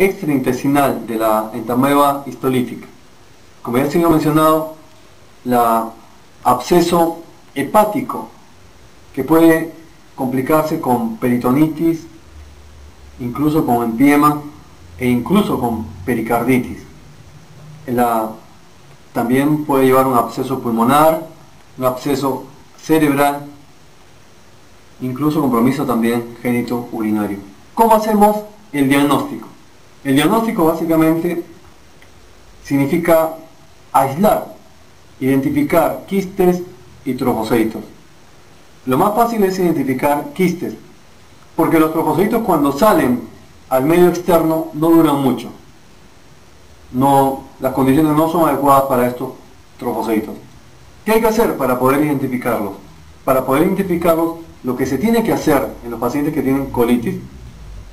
extraintestinal de la entamoeba histolítica. Como ya ha sido mencionado, la absceso hepático, que puede complicarse con peritonitis, incluso con empiema e incluso con pericarditis. La, también puede llevar un absceso pulmonar, un absceso cerebral, incluso compromiso también génito urinario. ¿Cómo hacemos el diagnóstico? El diagnóstico básicamente significa aislar, identificar quistes y trofoceitos. Lo más fácil es identificar quistes, porque los trofoceitos cuando salen al medio externo no duran mucho. No, las condiciones no son adecuadas para estos trofoceitos. ¿Qué hay que hacer para poder identificarlos? Para poder identificarlos, lo que se tiene que hacer en los pacientes que tienen colitis,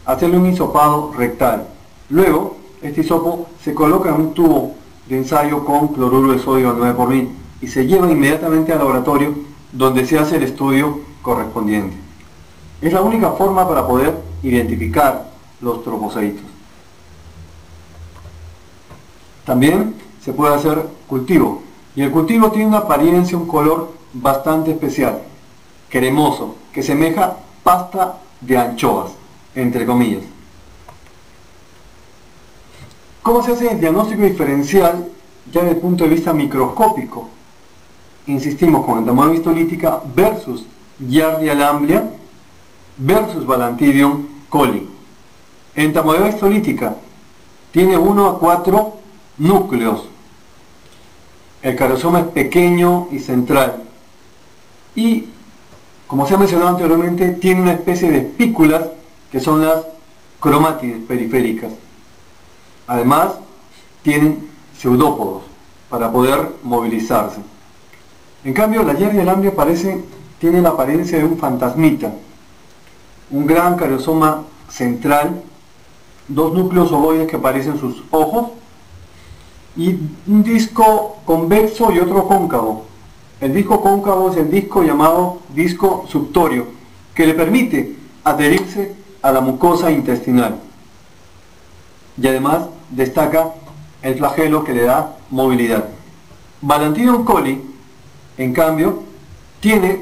hacerle un hisopado rectal. Luego, este hisopo se coloca en un tubo de ensayo con cloruro de sodio 9 por mil y se lleva inmediatamente al laboratorio donde se hace el estudio correspondiente. Es la única forma para poder identificar los trofoceitos. También se puede hacer cultivo y el cultivo tiene una apariencia, un color bastante especial, cremoso, que semeja pasta de anchoas, entre comillas. ¿Cómo se hace el diagnóstico diferencial ya desde el punto de vista microscópico? Insistimos con entamoeba histolítica versus Giardia lamblia versus Balantidium coli. Entamoeba histolítica tiene 1 a 4 núcleos. El carosoma es pequeño y central. Y, como se ha mencionado anteriormente, tiene una especie de espículas que son las cromátides periféricas. Además, tienen pseudópodos para poder movilizarse. En cambio, la Yernia lambia parece, tiene la apariencia de un fantasmita, un gran cariosoma central, dos núcleos ovoides que aparecen en sus ojos y un disco convexo y otro cóncavo. El disco cóncavo es el disco llamado disco subtorio, que le permite adherirse a la mucosa intestinal. Y además destaca el flagelo que le da movilidad. Balantidium coli, en cambio, tiene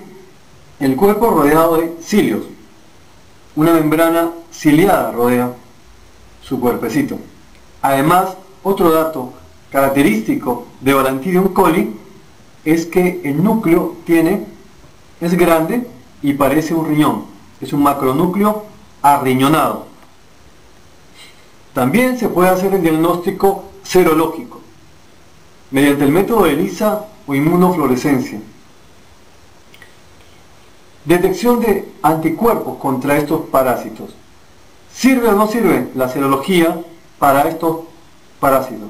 el cuerpo rodeado de cilios. Una membrana ciliada rodea su cuerpecito. Además, otro dato característico de Balantidium coli es que el núcleo tiene, es grande y parece un riñón. Es un macronúcleo arriñonado. También se puede hacer el diagnóstico serológico mediante el método de ELISA o inmunofluorescencia. Detección de anticuerpos contra estos parásitos. ¿Sirve o no sirve la serología para estos parásitos?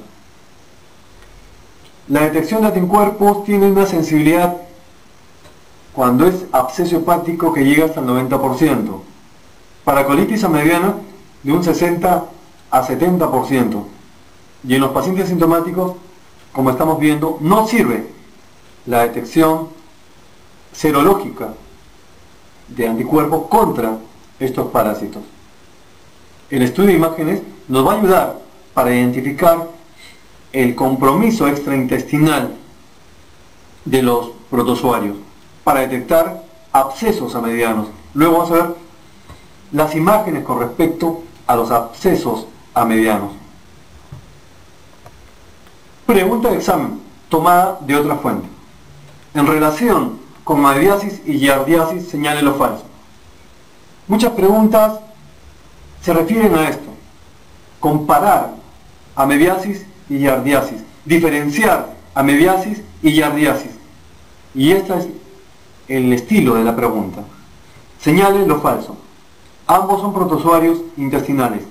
La detección de anticuerpos tiene una sensibilidad cuando es absceso hepático que llega hasta el 90%. Para colitis a de un 60 a 70%. Y en los pacientes sintomáticos, como estamos viendo, no sirve la detección serológica de anticuerpos contra estos parásitos. El estudio de imágenes nos va a ayudar para identificar el compromiso extraintestinal de los protozoarios, para detectar abscesos a medianos. Luego vamos a ver las imágenes con respecto a los abscesos a medianos. Pregunta de examen, tomada de otra fuente. En relación con mediasis y giardiasis, señale lo falso. Muchas preguntas se refieren a esto. Comparar a mediasis y giardiasis. Diferenciar a mediasis y giardiasis. Y este es el estilo de la pregunta. Señale lo falso. Ambos son protozoarios intestinales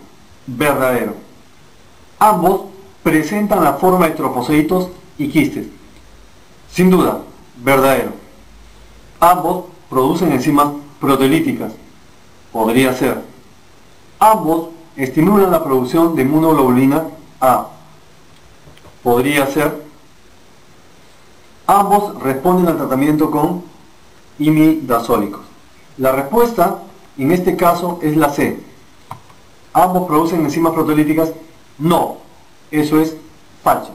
verdadero. Ambos presentan la forma de trofoceitos y quistes. Sin duda, verdadero. Ambos producen enzimas proteolíticas. Podría ser. Ambos estimulan la producción de inmunoglobulina A. Podría ser. Ambos responden al tratamiento con imidazólicos. La respuesta en este caso es la C ambos producen enzimas proteolíticas, no, eso es falso.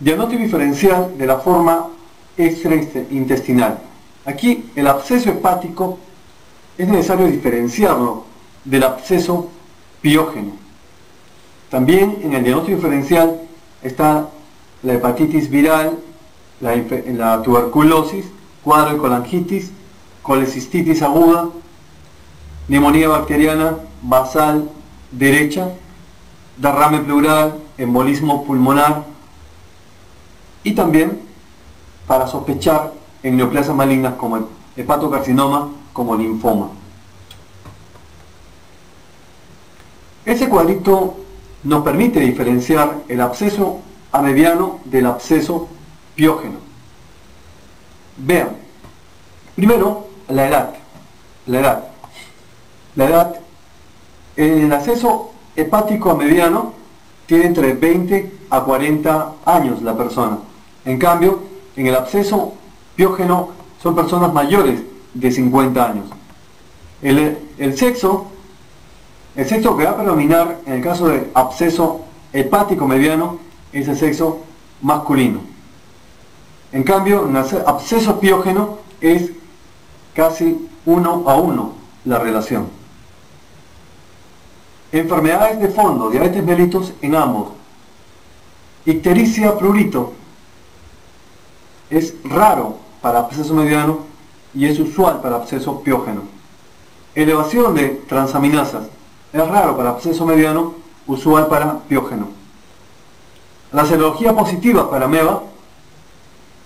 Diagnóstico diferencial de la forma extraintestinal. Aquí el absceso hepático es necesario diferenciarlo del absceso piógeno. También en el diagnóstico diferencial está la hepatitis viral, la, tuberculosis, cuadro de colangitis, colecistitis aguda, neumonía bacteriana basal derecha, derrame pleural, embolismo pulmonar y también para sospechar en neoplasias malignas como hepatocarcinoma, como linfoma. Ese cuadrito nos permite diferenciar el absceso mediano del absceso piógeno. Vean, primero la edad. La edad. La edad, el acceso hepático a mediano tiene entre 20 a 40 años la persona. En cambio, en el absceso piógeno son personas mayores de 50 años. El, el sexo, el sexo que va a predominar en el caso de absceso hepático mediano es el sexo masculino. En cambio, en absceso piógeno es casi uno a uno la relación. Enfermedades de fondo, diabetes mellitus en ambos. Ictericia prurito es raro para absceso mediano y es usual para absceso piógeno. Elevación de transaminasas es raro para absceso mediano, usual para piógeno. La serología positiva para MEVA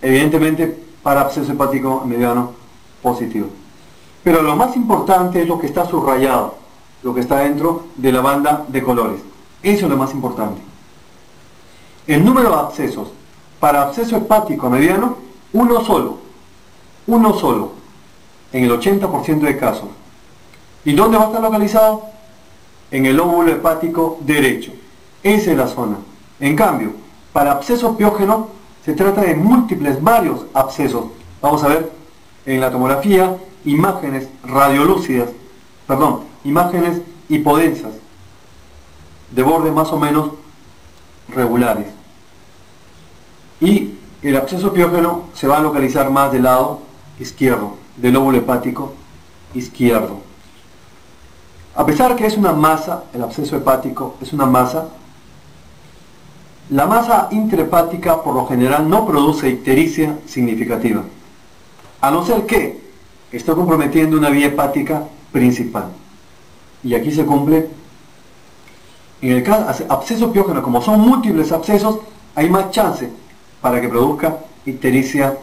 evidentemente para absceso hepático mediano positivo. Pero lo más importante es lo que está subrayado, lo que está dentro de la banda de colores. Eso es lo más importante. El número de abscesos para absceso hepático mediano, uno solo. Uno solo. En el 80% de casos. ¿Y dónde va a estar localizado? En el óvulo hepático derecho. Esa es la zona. En cambio, para absceso piógeno se trata de múltiples, varios abscesos. Vamos a ver en la tomografía imágenes radiolúcidas, perdón, imágenes hipodensas, de bordes más o menos regulares. Y el absceso piógeno se va a localizar más del lado izquierdo, del lóbulo hepático izquierdo. A pesar que es una masa, el absceso hepático es una masa, la masa intrahepática por lo general no produce ictericia significativa, a no ser que esté comprometiendo una vía hepática principal. Y aquí se cumple, en el caso absceso piógeno, como son múltiples abscesos, hay más chance para que produzca ictericia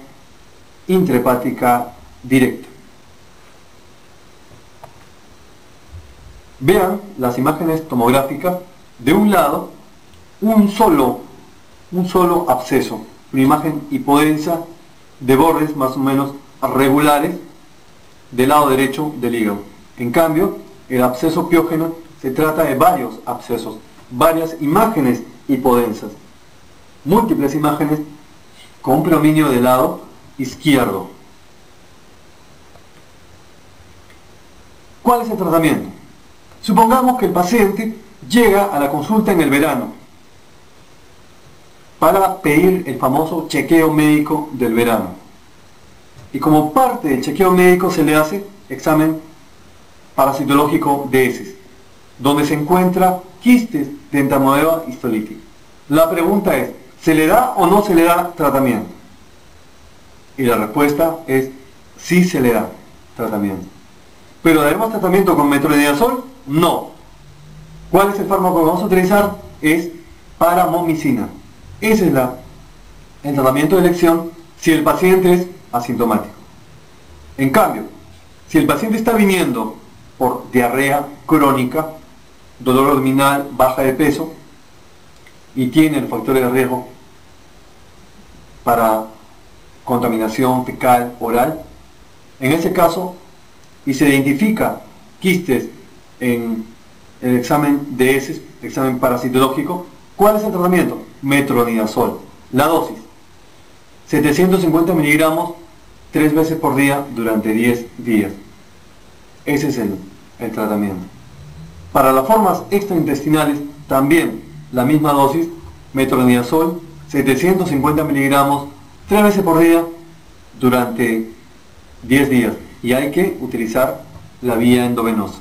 intrahepática directa. Vean las imágenes tomográficas. De un lado un solo, un solo absceso, una imagen hipodensa de bordes más o menos regulares del lado derecho del hígado. En cambio, el absceso piógeno se trata de varios abscesos, varias imágenes hipodensas, múltiples imágenes con predominio del lado izquierdo. ¿Cuál es el tratamiento? Supongamos que el paciente llega a la consulta en el verano para pedir el famoso chequeo médico del verano. Y como parte del chequeo médico se le hace examen parasitológico de heces, donde se encuentra quistes de entamoeba histolítica. La pregunta es, ¿se le da o no se le da tratamiento? Y la respuesta es, sí se le da tratamiento. ¿Pero daremos tratamiento con metronidazol? No. ¿Cuál es el fármaco que vamos a utilizar? Es paramomicina. Ese es la, el tratamiento de elección si el paciente es asintomático. En cambio, si el paciente está viniendo por diarrea crónica, dolor abdominal, baja de peso y tiene el factor de riesgo para contaminación fecal oral, en ese caso, y se identifica quistes en el examen de heces, examen parasitológico, ¿cuál es el tratamiento? metronidazol. La dosis, 750 miligramos tres veces por día durante 10 días. Ese es el, tratamiento. Para las formas extraintestinales, también la misma dosis, metronidazol, 750 miligramos, tres veces por día durante 10 días. Y hay que utilizar la vía endovenosa.